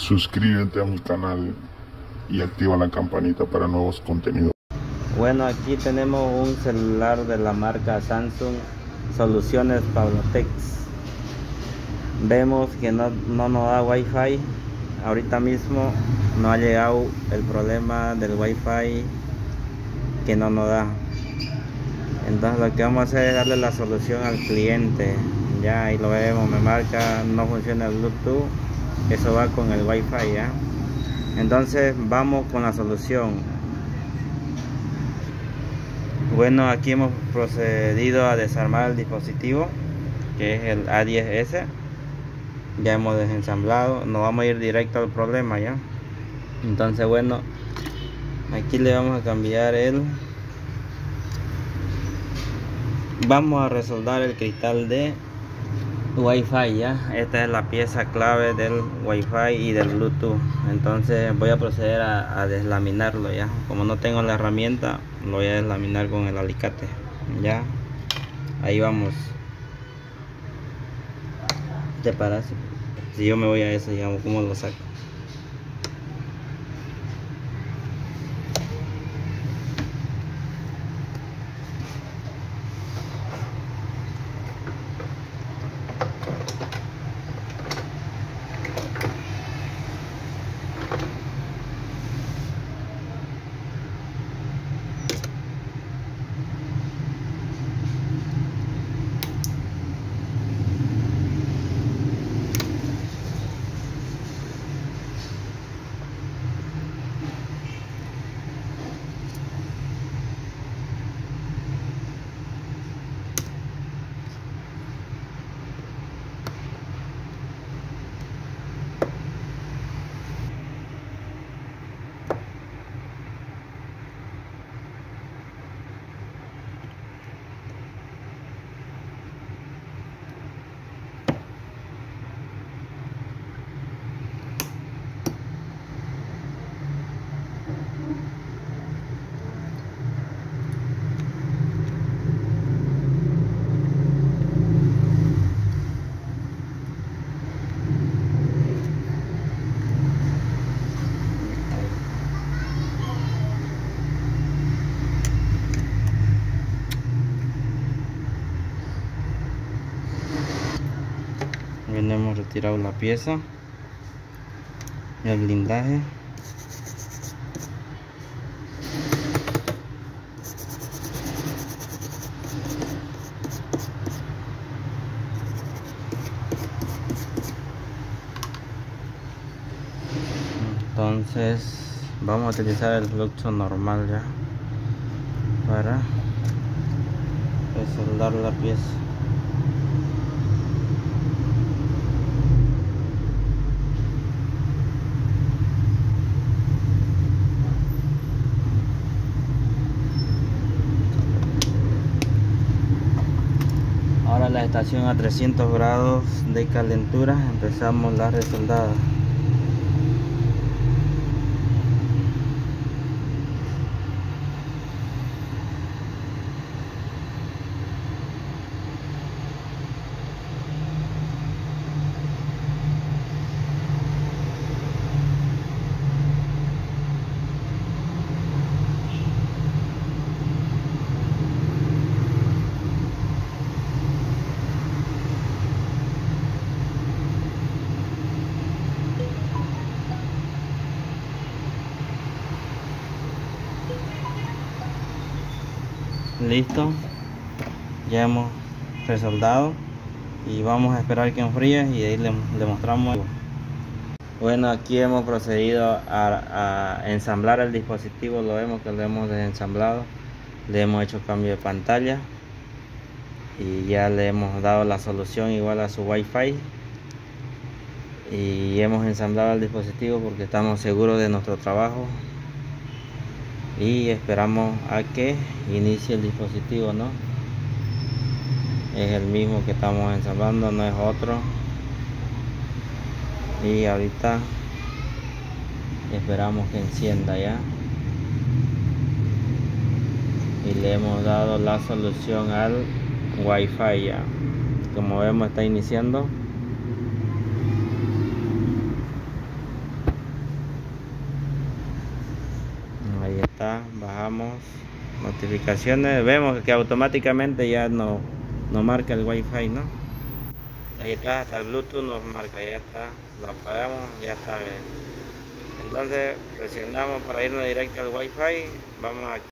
suscríbete a mi canal y activa la campanita para nuevos contenidos. Bueno, aquí tenemos un celular de la marca Samsung Soluciones Pablotex. Vemos que no, no nos da Wi-Fi. Ahorita mismo no ha llegado el problema del Wi-Fi que no nos da. Entonces lo que vamos a hacer es darle la solución al cliente. Ya ahí lo vemos, me marca no funciona el Bluetooth. Eso va con el Wi-Fi ya. Entonces vamos con la solución bueno, aquí hemos procedido a desarmar el dispositivo, que es el A10S. Ya hemos desensamblado, nos vamos a ir directo al problema ya. Entonces, bueno, aquí le vamos a cambiar el... Vamos a resoldar el cristal de Wi-Fi ya. Esta es la pieza clave del Wi-Fi y del Bluetooth. Entonces voy a proceder a, deslaminarlo ya. Como no tengo la herramienta, lo voy a deslaminar con el alicate ya ahí vamos te si yo me voy a eso digamos cómo lo saco bien hemos retirado la pieza el blindaje entonces vamos a utilizar el fluxo normal ya para soldar la pieza la estación a 300 grados de calentura empezamos la resoldada listo. Ya hemos resoldado y vamos a esperar que enfríe y ahí le, mostramos bueno aquí hemos procedido a, ensamblar el dispositivo. Lo vemos que lo hemos desensamblado. Le hemos hecho cambio de pantalla y ya le hemos dado la solución igual a su wifi. Y hemos ensamblado el dispositivo porque estamos seguros de nuestro trabajo y esperamos a que inicie el dispositivo no es el mismo que estamos ensamblando no es otro. Y ahorita esperamos que encienda ya. Y le hemos dado la solución al wifi ya. Como vemos está iniciando bajamos notificaciones, vemos que automáticamente ya no, no marca el wifi, ¿no? Ahí está, hasta el Bluetooth nos marca, ya está, lo apagamos, ya está bien. Entonces presionamos para irnos directo al wifi, vamos a